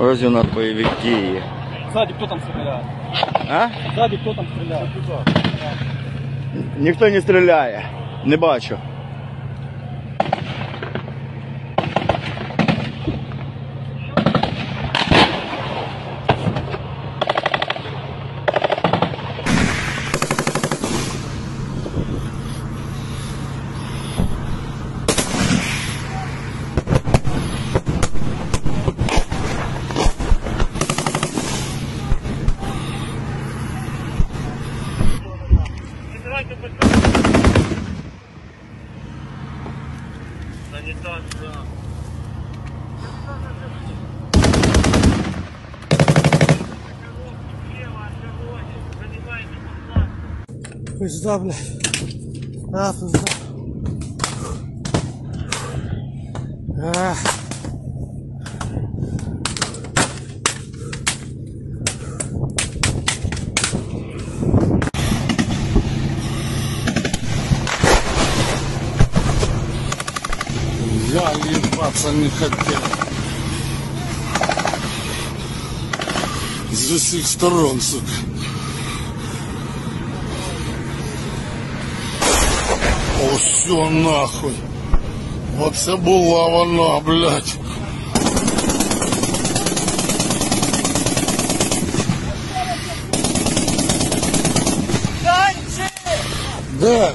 Ось у нас бойові дії. Сзади кто там стреляет? А? Сзади кто там стреляет? Ніхто не стріляє. Не бачу. Пизда, блядь. А, пизда. А. Я ебаться не хотел. З усіх сторон, сука. О, все нахуй. Оце була вона, блядь. Де?